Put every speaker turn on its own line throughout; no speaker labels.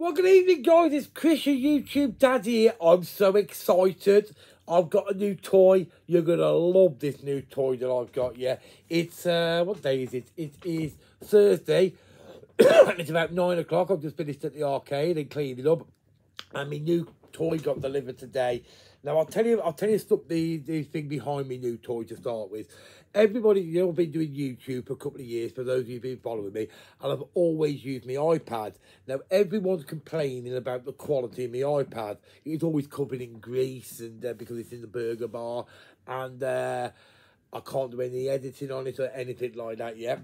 Well, good evening, guys. It's Chris, your YouTube daddy here. I'm so excited. I've got a new toy. You're going to love this new toy that I've got, yeah. It's, uh, what day is it? It is Thursday. it's about nine o'clock. I've just finished at the arcade and cleaned it up. And my new toy got delivered today. Now I'll tell you, I'll tell you stuff the the thing behind me new toy to start with. Everybody, you know, I've been doing YouTube for a couple of years. For those of you who've been following me, and I've always used my iPad. Now everyone's complaining about the quality of my iPad. It's always covered in grease, and uh, because it's in the burger bar, and uh, I can't do any editing on it or anything like that yet.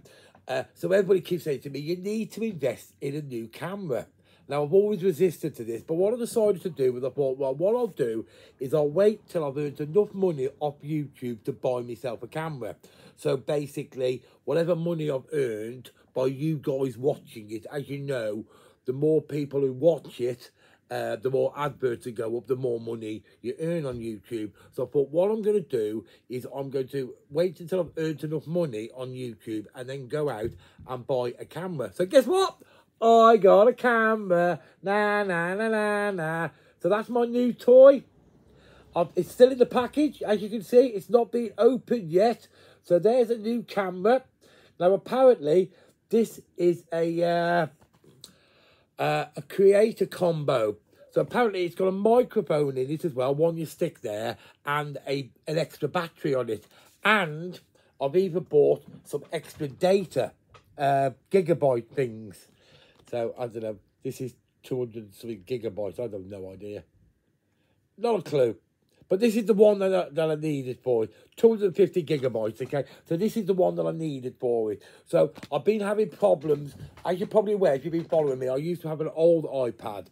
Uh, so everybody keeps saying to me, you need to invest in a new camera. Now, I've always resisted to this, but what I decided to do was I thought, well, what I'll do is I'll wait till I've earned enough money off YouTube to buy myself a camera. So basically, whatever money I've earned by you guys watching it, as you know, the more people who watch it, uh, the more adverts go up, the more money you earn on YouTube. So I thought, what I'm going to do is I'm going to wait until I've earned enough money on YouTube and then go out and buy a camera. So guess what? I got a camera. Na, na, na, na, na. So that's my new toy. Um, it's still in the package, as you can see. It's not been opened yet. So there's a new camera. Now, apparently, this is a uh, uh, a creator combo. So apparently it's got a microphone in it as well, one you stick there, and a an extra battery on it. And I've even bought some extra data, uh, gigabyte things. So, I don't know, this is 200 something gigabytes, I have no idea. Not a clue. But this is the one that I, that I needed for it. 250 gigabytes, okay? So this is the one that I needed for it. So I've been having problems. As you're probably aware, if you've been following me, I used to have an old iPad.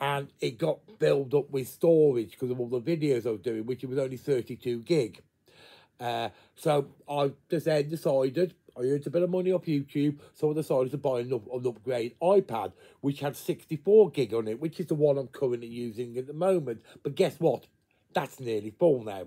And it got filled up with storage because of all the videos I was doing, which it was only 32 gig. Uh, so I just then decided Oh, I earned a bit of money off YouTube, so I decided to buy an, up, an upgrade iPad, which had 64 gig on it, which is the one I'm currently using at the moment. But guess what? That's nearly full now.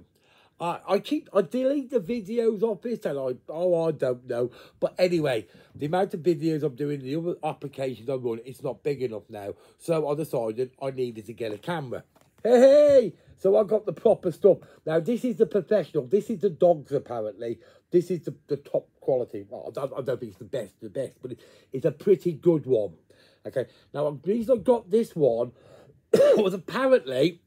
I, I keep I delete the videos off it and I oh I don't know. But anyway, the amount of videos I'm doing, the other applications I run, it's not big enough now. So I decided I needed to get a camera. Hey! So I got the proper stuff. Now this is the professional. This is the dogs apparently. This is the, the top quality. Well, I, don't, I don't think it's the best, the best, but it, it's a pretty good one. Okay. Now the reason I got this one was apparently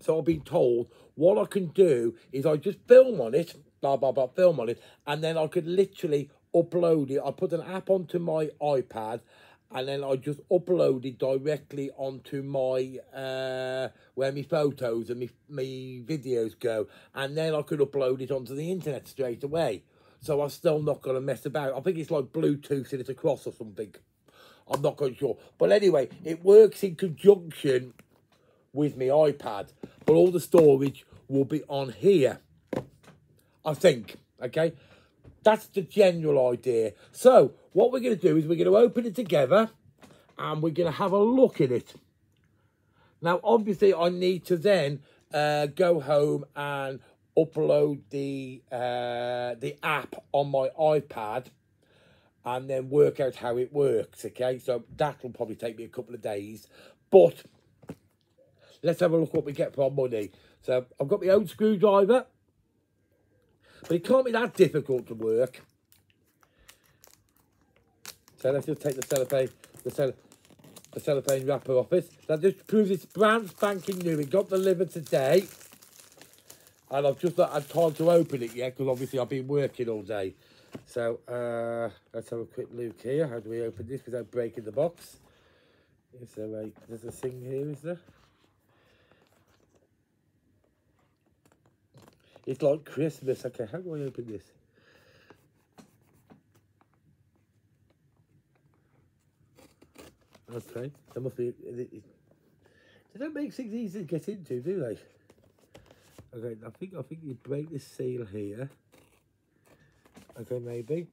so I've been told what I can do is I just film on it, blah, blah, blah, film on it, and then I could literally upload it. I put an app onto my iPad and then I just upload it directly onto my, uh, where my photos and my, my videos go. And then I could upload it onto the internet straight away. So I'm still not going to mess about. I think it's like Bluetooth it across or something. I'm not quite sure. But anyway, it works in conjunction with my iPad, but all the storage will be on here. I think, okay? That's the general idea. So, what we're going to do is we're going to open it together and we're going to have a look at it. Now, obviously, I need to then uh, go home and upload the uh, the app on my iPad and then work out how it works, okay? So that will probably take me a couple of days. But let's have a look what we get for our money. So I've got my own screwdriver, but it can't be that difficult to work. So let's just take the cellophane, the, cell, the cellophane wrapper off it. That just proves it's brand spanking new. It got delivered today. And I've just not had time to open it yet because obviously I've been working all day. So uh, let's have a quick look here. How do we open this without breaking the box? Is there a, there's a thing here, is there? It's like Christmas. Okay, how do I open this? Okay, that must be. They don't make things easy to get into, do they? Okay, I think I think you break this seal here. Okay, maybe.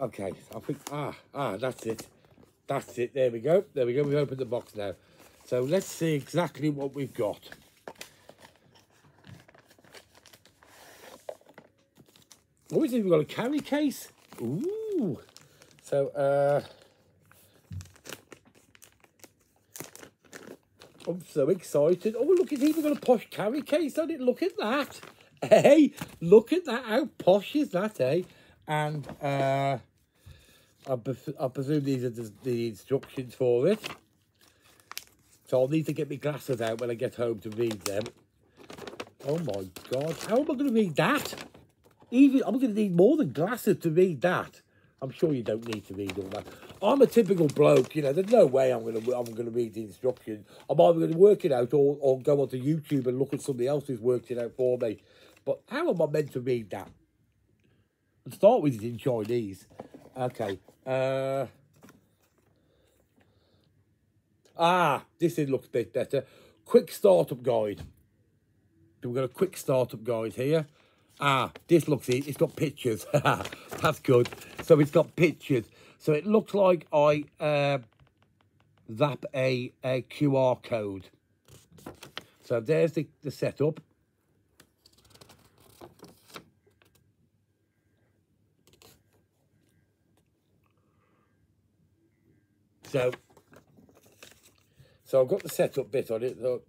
Okay, I think ah ah that's it, that's it. There we go. There we go. We've opened the box now. So let's see exactly what we've got. Oh, it's even got a carry case. Ooh. So, uh, I'm so excited. Oh, look, it's even got a posh carry case on it. Look at that. Hey, look at that. How posh is that, eh? And uh, I, I presume these are the, the instructions for it. So I'll need to get my glasses out when I get home to read them. Oh my God, how am I going to read that? Even I'm going to need more than glasses to read that. I'm sure you don't need to read all that. I'm a typical bloke, you know. There's no way I'm going to I'm to read the instructions. I'm either going to work it out or, or go onto YouTube and look at somebody else who's worked it out for me. But how am I meant to read that? And start with it in Chinese. Okay. Uh, ah, this is, looks a bit better. Quick startup guide. We've got a quick startup guide here. Ah, this looks it. It's got pictures. That's good. So it's got pictures. So it looks like I uh, zap a, a QR code. So there's the, the setup. So, so I've got the setup bit on it. So,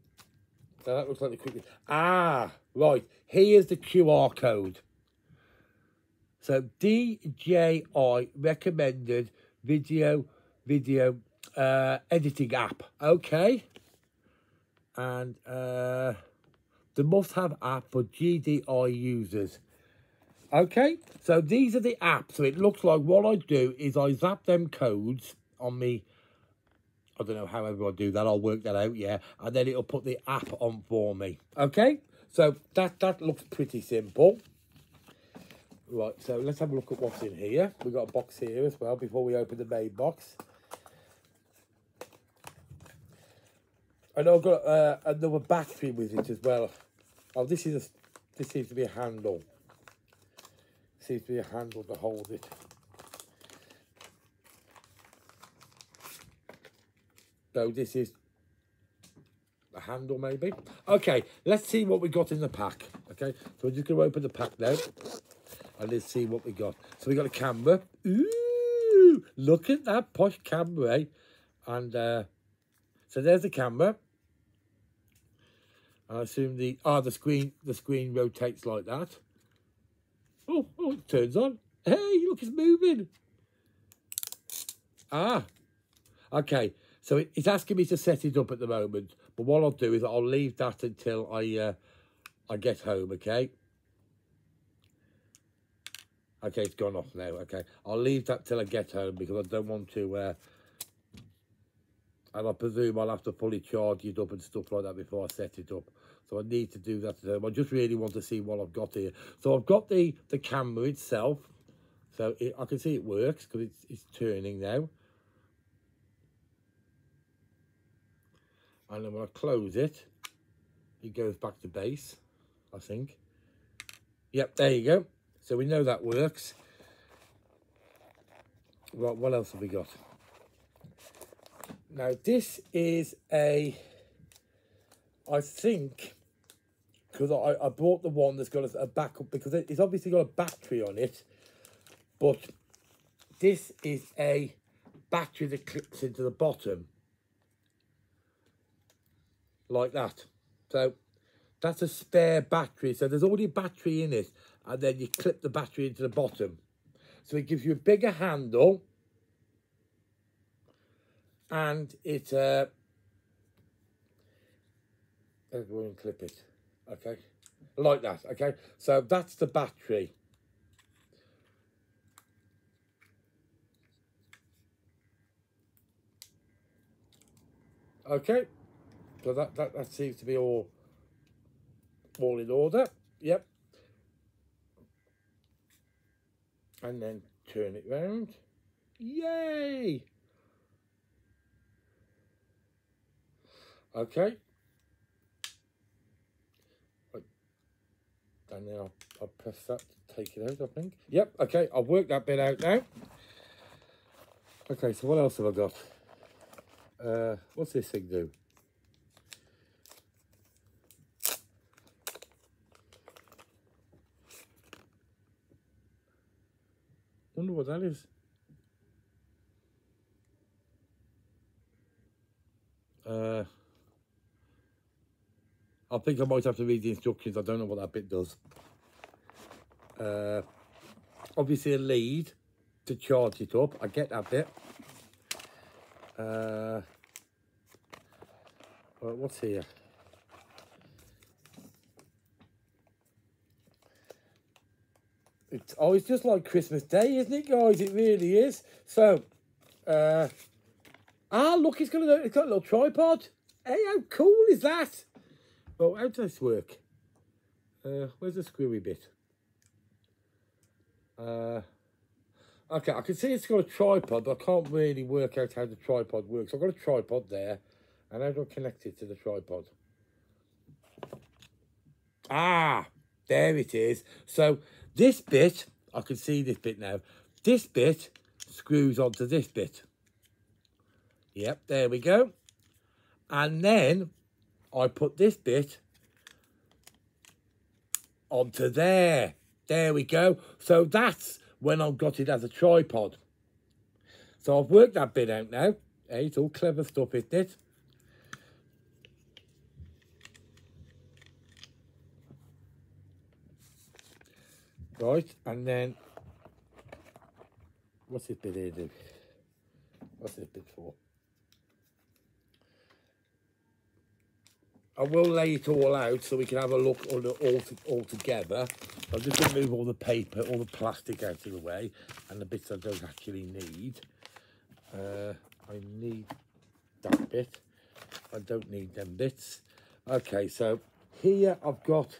so that looks like the quick. Ah, right. Here's the QR code. So DJI recommended video video uh, editing app. Okay. And uh, the must-have app for DJI users. Okay, so these are the apps. So it looks like what I do is I zap them codes on me. I don't know however I do that. I'll work that out, yeah. And then it'll put the app on for me. Okay, so that, that looks pretty simple. Right, so let's have a look at what's in here. We've got a box here as well before we open the main box. And I've got uh, another battery with it as well. Oh, this is a, this seems to be a handle. Seems to be a handle to hold it. So this is a handle maybe. Okay, let's see what we got in the pack. Okay, so we're just going to open the pack now. And let's see what we got. So we got a camera. Ooh, look at that posh camera, eh? And uh, so there's the camera. I assume the ah the screen the screen rotates like that. Oh, oh, it turns on. Hey, look, it's moving. Ah, okay. So it, it's asking me to set it up at the moment. But what I'll do is I'll leave that until I uh, I get home. Okay. Okay, it's gone off now. Okay, I'll leave that till I get home because I don't want to. Uh, and I presume I'll have to fully charge it up and stuff like that before I set it up. So I need to do that at home. I just really want to see what I've got here. So I've got the, the camera itself. So it, I can see it works because it's, it's turning now. And then when I close it, it goes back to base, I think. Yep, there you go. So we know that works. Right, what else have we got? Now this is a, I think, because I, I bought the one that's got a, a backup, because it's obviously got a battery on it, but this is a battery that clips into the bottom, like that. So that's a spare battery. So there's already a battery in it, and then you clip the battery into the bottom. So it gives you a bigger handle, and it, uh, let's go and clip it, okay, like that, okay. So that's the battery. Okay, so that, that, that seems to be all, all in order. Yep, and then turn it round. Yay! Okay. And then I'll, I'll press that to take it out, I think. Yep, okay, I've worked that bit out now. Okay, so what else have I got? Uh, what's this thing do? What that is. Uh, I think I might have to read the instructions. I don't know what that bit does. Uh, obviously a lead to charge it up. I get that bit. Uh, what's here? It's, always just like Christmas Day, isn't it, guys? It really is. So, uh, ah, look, it's got a, it's got a little tripod. Hey, how cool is that? Well, how does this work? Uh, where's the screwy bit? Uh, okay, I can see it's got a tripod, but I can't really work out how the tripod works. I've got a tripod there, and how do I connect it to the tripod? Ah, there it is. So this bit, I can see this bit now. This bit screws onto this bit. Yep, there we go. And then I put this bit onto there. There we go. So that's when I've got it as a tripod. So I've worked that bit out now. Hey, it's all clever stuff, isn't it? Right, and then what's this bit here do? What's this bit for? I will lay it all out so we can have a look it all, all together. I'm just going to move all the paper, all the plastic out of the way and the bits I don't actually need. Uh, I need that bit. I don't need them bits. Okay, so here I've got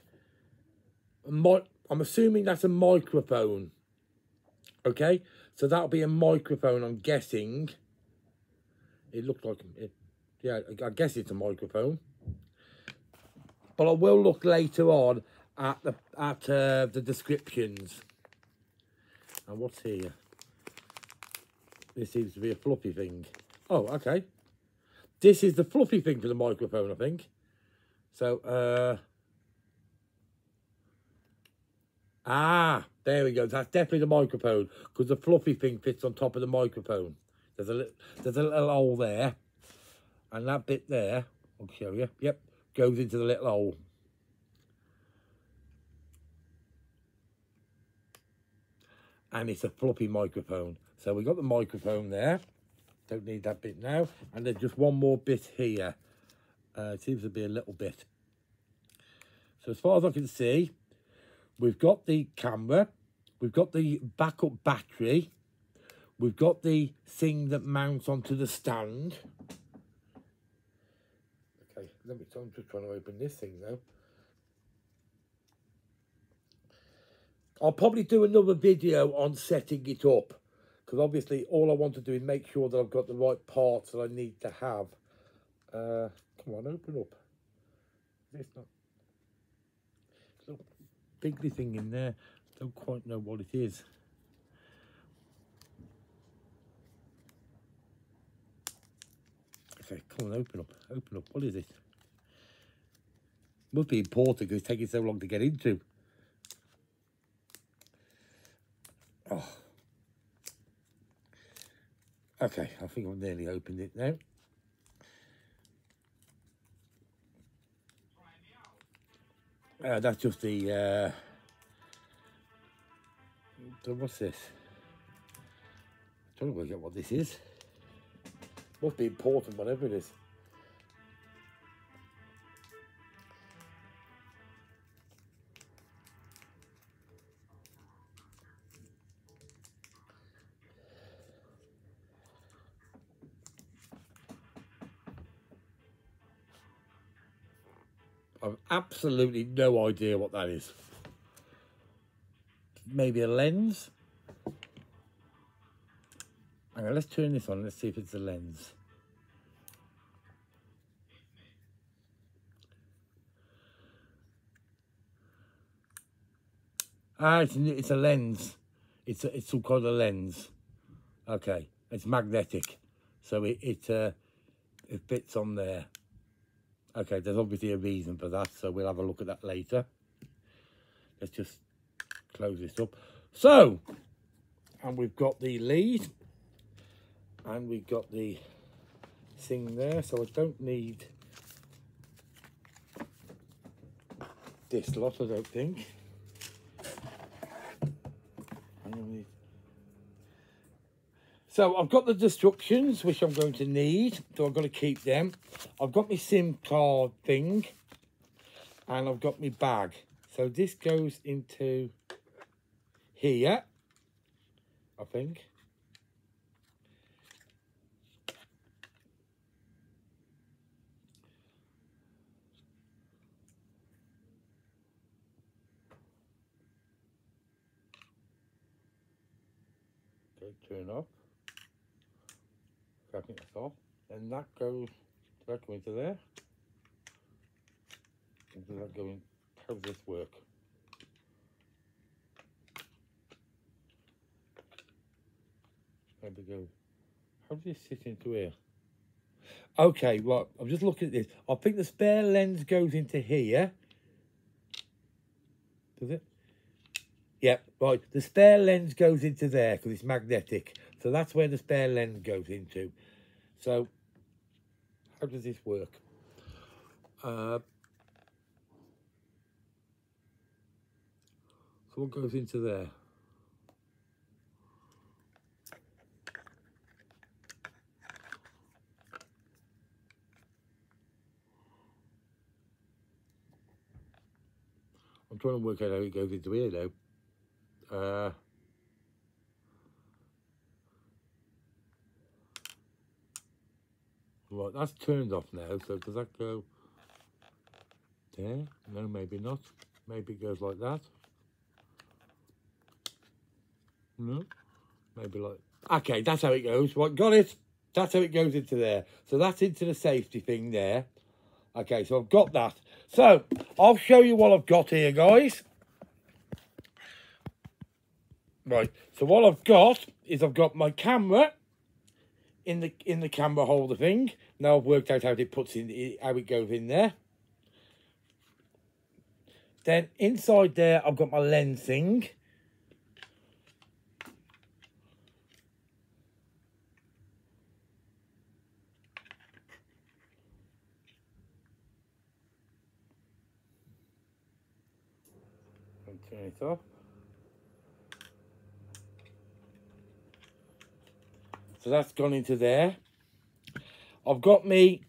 my, I'm assuming that's a microphone. Okay, so that'll be a microphone, I'm guessing. It looks like, it, yeah, I guess it's a microphone. But I will look later on at the at uh, the descriptions. And what's here? This seems to be a floppy thing. Oh, okay. This is the fluffy thing for the microphone, I think. So, uh... Ah, there we go. That's definitely the microphone because the fluffy thing fits on top of the microphone. There's a little, there's a little hole there, and that bit there. I'll show you. Yep, goes into the little hole. And it's a floppy microphone. So we got the microphone there. Don't need that bit now. And there's just one more bit here. Uh, it seems to be a little bit. So as far as I can see, we've got the camera. We've got the backup battery. We've got the thing that mounts onto the stand. Okay, let me, I'm just trying to open this thing now. I'll probably do another video on setting it up because obviously all I want to do is make sure that I've got the right parts that I need to have. Uh, come on, open up. It's not. Bigly thing in there. Don't quite know what it is. Okay, come on, open up, open up. What is it? Must be important because it's taking so long to get into. Oh. Okay, I think I've nearly opened it now. Uh, that's just the, uh, the, what's this? I don't know what this is. Must be important, whatever it is. Absolutely no idea what that is. Maybe a lens? Okay, let's turn this on. Let's see if it's a lens. Ah, it's, it's a lens. It's a, it's called a lens. Okay, it's magnetic, so it it uh, it fits on there. Okay, there's obviously a reason for that, so we'll have a look at that later. Let's just close this up. So, and we've got the lead, and we've got the thing there, so I don't need this lot, I don't think. So I've got the destructions, which I'm going to need, so I've got to keep them. I've got my SIM card thing, and I've got my bag. So this goes into here, I think. Turn off. I think that's all. And that goes, that into there? And does that go in, how does this work? Maybe go, how does this sit into here? Okay, well, I'm just looking at this. I think the spare lens goes into here. Does it? Yep, right. The spare lens goes into there because it's magnetic. So that's where the spare lens goes into. So, how does this work? Uh, so what goes into there? I'm trying to work out how it goes into here now. Uh, right, that's turned off now. So does that go there? No, maybe not. Maybe it goes like that. No, maybe like. Okay, that's how it goes. Right, got it. That's how it goes into there. So that's into the safety thing there. Okay, so I've got that. So I'll show you what I've got here, guys. Right, so what I've got is I've got my camera in the in the camera holder thing. Now I've worked out how it puts in how it goes in there. Then inside there I've got my lens thing. Turn it off. So that's gone into there. I've got me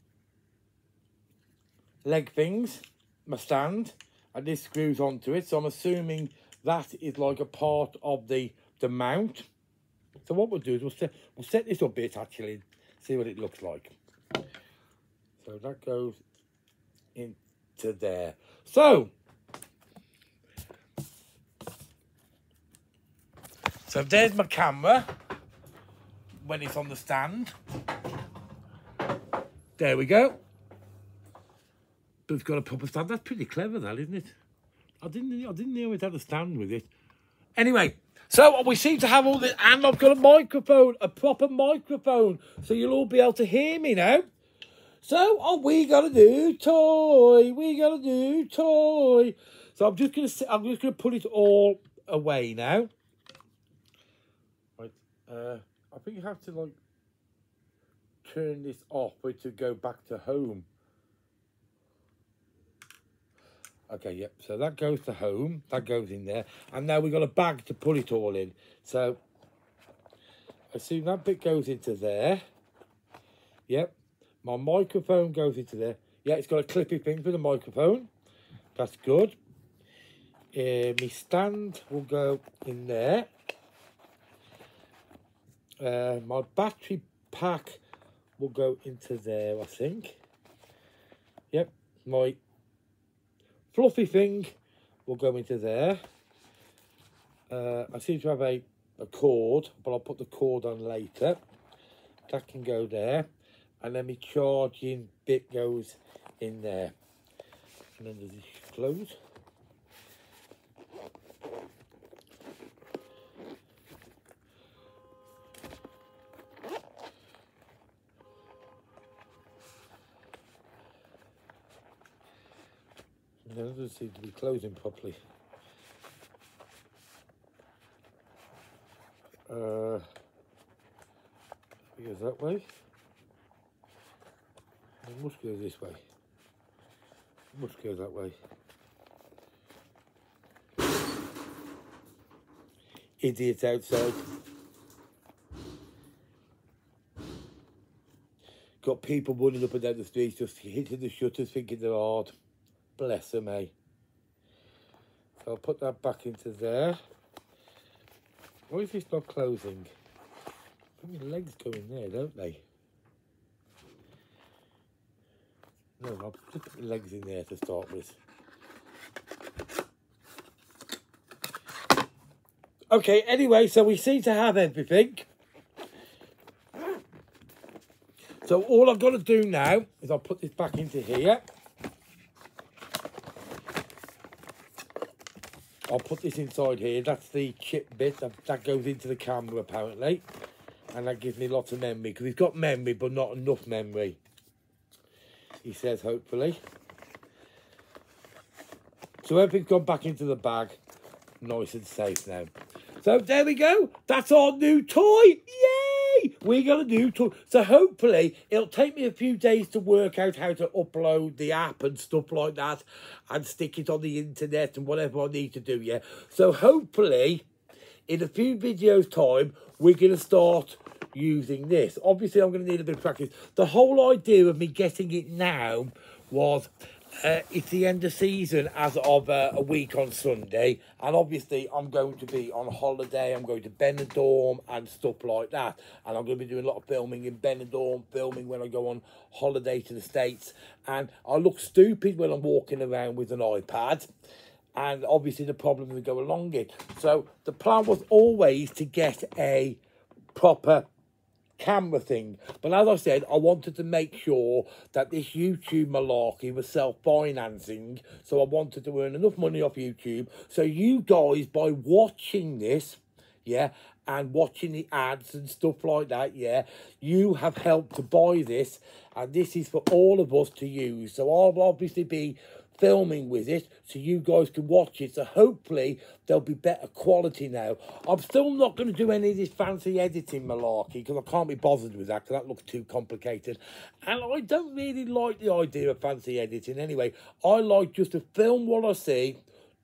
leg things, my stand, and this screws onto it. So I'm assuming that is like a part of the, the mount. So what we'll do is we'll set, we'll set this up a bit actually, see what it looks like. So that goes into there. So, so there's my camera when it's on the stand. There we go. But it's got a proper stand. That's pretty clever, that isn't it? I didn't. I didn't know it had a stand with it. Anyway, so we seem to have all this, and I've got a microphone, a proper microphone, so you'll all be able to hear me now. So, oh, we got a new toy. We got a new toy. So I'm just gonna. Sit, I'm just gonna put it all away now. Right. Uh, I think you have to like turn this off it to go back to home. Okay, yep. So that goes to home. That goes in there. And now we've got a bag to put it all in. So I assume that bit goes into there. Yep. My microphone goes into there. Yeah, it's got a clippy thing for the microphone. That's good. Uh, my stand will go in there. Uh, my battery pack will go into there, I think. Yep, my fluffy thing will go into there. Uh, I seem to have a, a cord, but I'll put the cord on later. That can go there. And then my charging bit goes in there. And then does this close? It doesn't seem to be closing properly. Uh, it goes that way. It must go this way. It must go that way. Idiots outside. Got people running up and down the streets just hitting the shutters thinking they're hard. Bless them, eh? So I'll put that back into there. Why is this not closing? Mean, legs go in there, don't they? No, I'll put the legs in there to start with. Okay, anyway, so we seem to have everything. So all I've got to do now is I'll put this back into here. I'll put this inside here. That's the chip bit that, that goes into the camera apparently. And that gives me lots of memory because he's got memory but not enough memory. He says hopefully. So everything's gone back into the bag. Nice and safe now. So there we go. That's our new toy. Yay! We got a new toy. So hopefully it'll take me a few days to work out how to upload the app and stuff like that and stick it on the internet and whatever I need to do, yeah. So hopefully in a few videos time we're going to start using this. Obviously I'm going to need a bit of practice. The whole idea of me getting it now was uh, it's the end of season as of uh, a week on Sunday, and obviously I'm going to be on holiday. I'm going to Benidorm and stuff like that, and I'm going to be doing a lot of filming in Benidorm, filming when I go on holiday to the States, and I look stupid when I'm walking around with an iPad. And obviously the problems that go along it. So the plan was always to get a proper camera thing. But as I said, I wanted to make sure that this YouTube malarkey was self-financing. So I wanted to earn enough money off YouTube. So you guys, by watching this, yeah, and watching the ads and stuff like that, yeah, you have helped to buy this. And this is for all of us to use. So I'll obviously be filming with it so you guys can watch it. So hopefully there'll be better quality now. I'm still not going to do any of this fancy editing malarkey because I can't be bothered with that because that looks too complicated. And I don't really like the idea of fancy editing anyway. I like just to film what I see,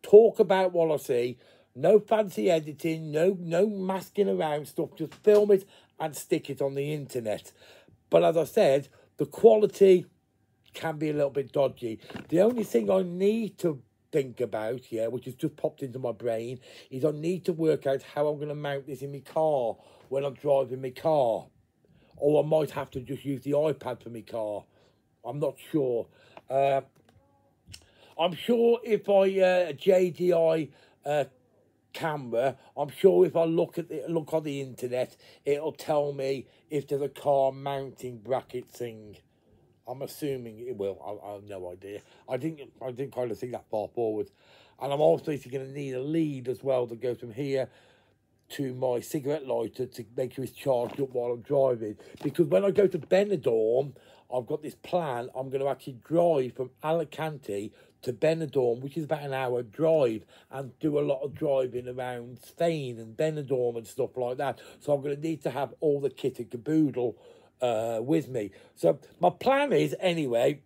talk about what I see, no fancy editing, no no masking around stuff, just film it and stick it on the internet. But as I said, the quality can be a little bit dodgy. The only thing I need to think about, yeah, which has just popped into my brain, is I need to work out how I'm going to mount this in my car when I'm driving my car. Or I might have to just use the iPad for my car. I'm not sure. Uh, I'm sure if I uh, JDI uh, camera, I'm sure if I look at the, look on the internet, it'll tell me if there's a car mounting bracket thing. I'm assuming it will. I, I have no idea. I didn't. I didn't kind of think that far forward, and I'm also going to need a lead as well that goes from here to my cigarette lighter to make sure it's charged up while I'm driving. Because when I go to Benidorm, I've got this plan. I'm going to actually drive from Alicante to Benidorm, which is about an hour drive, and do a lot of driving around Spain and Benidorm and stuff like that. So I'm going to need to have all the kit and caboodle uh, with me. So my plan is anyway.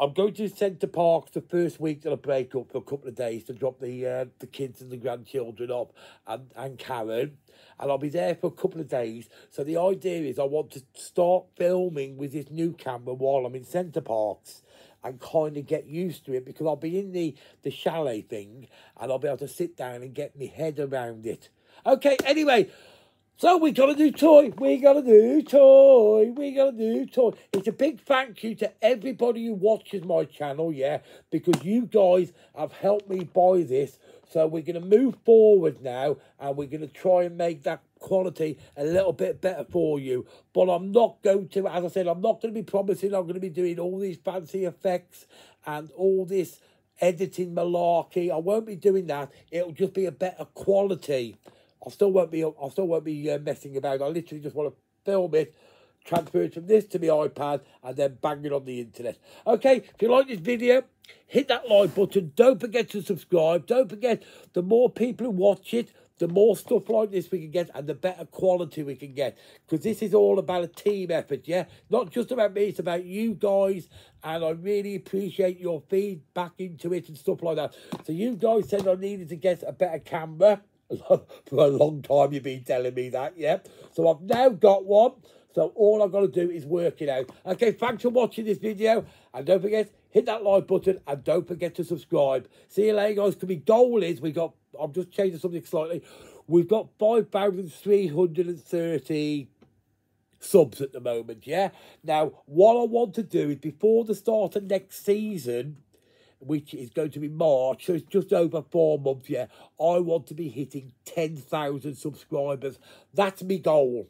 I'm going to Center Parcs the first week that I break up for a couple of days to drop the uh, the kids and the grandchildren up and, and Karen. And I'll be there for a couple of days. So the idea is I want to start filming with this new camera while I'm in Center Parcs and kind of get used to it because I'll be in the, the chalet thing and I'll be able to sit down and get my head around it. Okay, anyway, so we got a new toy. We got a new toy. We got a new toy. It's a big thank you to everybody who watches my channel, yeah, because you guys have helped me buy this. So we're going to move forward now and we're going to try and make that quality a little bit better for you. But I'm not going to, as I said, I'm not going to be promising I'm going to be doing all these fancy effects and all this editing malarkey. I won't be doing that. It'll just be a better quality. I still won't be. I still won't be uh, messing about. I literally just want to film it, transfer it from this to my iPad, and then bang it on the internet. Okay, if you like this video, hit that like button. Don't forget to subscribe. Don't forget, the more people who watch it, the more stuff like this we can get and the better quality we can get. Because this is all about a team effort, yeah? Not just about me, it's about you guys. And I really appreciate your feedback into it and stuff like that. So you guys said I needed to get a better camera for a long time you've been telling me that, yeah? So I've now got one. So all I've got to do is work it out. Okay, thanks for watching this video. And don't forget, hit that like button and don't forget to subscribe. See you later, guys. Because my goal is, we got, I'm just changing something slightly. We've got 5,330 subs at the moment, yeah? Now, what I want to do is before the start of next season, which is going to be March, so it's just over four months, yeah, I want to be hitting 10,000 subscribers. That's my goal.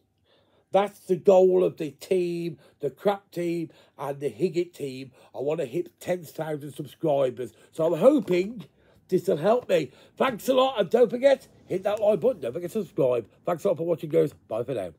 That's the goal of the team, the crap team, and the Higgitt team. I want to hit 10,000 subscribers. So I'm hoping this will help me. Thanks a lot, and don't forget, hit that like button. Don't forget to subscribe. Thanks a lot for watching, guys. Bye for now.